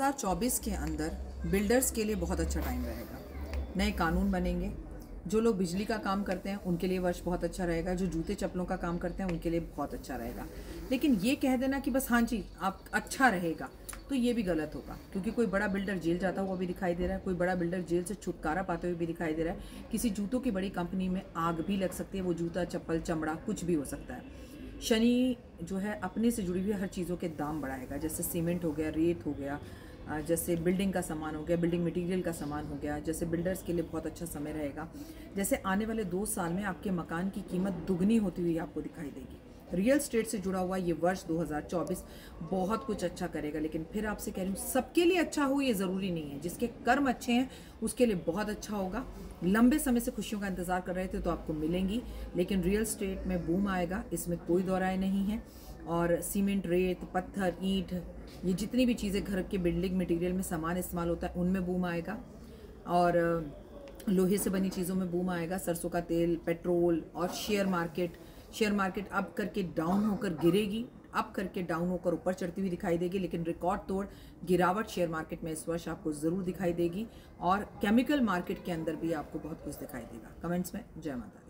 2024 के अंदर बिल्डर्स के लिए बहुत अच्छा टाइम रहेगा। नए कानून बनेंगे। जो लोग बिजली का काम करते हैं, उनके लिए वर्ष बहुत अच्छा रहेगा। जो जूते चप्पलों का काम करते हैं, उनके लिए बहुत अच्छा रहेगा। लेकिन ये कह देना कि बस हाँ जी, आप अच्छा रहेगा तो ये भी गलत होगा। क्योंकि कोई बड़ा बिल्डर जेल जाता हुआ भी दिखाई दे रहा है, कोई बड़ा बिल्डर जेल से छुटकारा पाते हुए भी दिखाई दे रहा है। किसी जूतों की बड़ी कंपनी में आग भी लग सकती है, वो जूता, चप्पल, चमड़ा, कुछ भी हो सकता है। शनि जो है, अपने से जुड़ी हुई हर चीज़ों के दाम बढ़ाएगा। जैसे सीमेंट हो गया, रेत हो गया जैसे बिल्डिंग का सामान हो गया बिल्डिंग मटेरियल का सामान हो गया, जैसे बिल्डर्स के लिए बहुत अच्छा समय रहेगा। जैसे आने वाले दो साल में आपके मकान की कीमत दुगनी होती हुई आपको दिखाई देगी। रियल स्टेट से जुड़ा हुआ ये वर्ष 2024 बहुत कुछ अच्छा करेगा, लेकिन फिर आपसे कह रही हूँ, सबके लिए अच्छा हो ये ज़रूरी नहीं है। जिसके कर्म अच्छे हैं, उसके लिए बहुत अच्छा होगा। लंबे समय से खुशियों का इंतज़ार कर रहे थे तो आपको मिलेंगी, लेकिन रियल स्टेट में बूम आएगा, इसमें कोई दौराए नहीं है। और सीमेंट रेत, पत्थर, ईंट, ये जितनी भी चीज़ें घर के बिल्डिंग मटेरियल में सामान इस्तेमाल होता है, उनमें बूम आएगा। और लोहे से बनी चीज़ों में बूम आएगा, सरसों का तेल पेट्रोल और शेयर मार्केट शेयर मार्केट अब करके डाउन होकर गिरेगी अप करके डाउन होकर ऊपर चढ़ती हुई दिखाई देगी, लेकिन रिकॉर्ड तोड़ गिरावट शेयर मार्केट में इस वर्ष आपको ज़रूर दिखाई देगी। और केमिकल मार्केट के अंदर भी आपको बहुत कुछ दिखाई देगा। कमेंट्स में, जय माता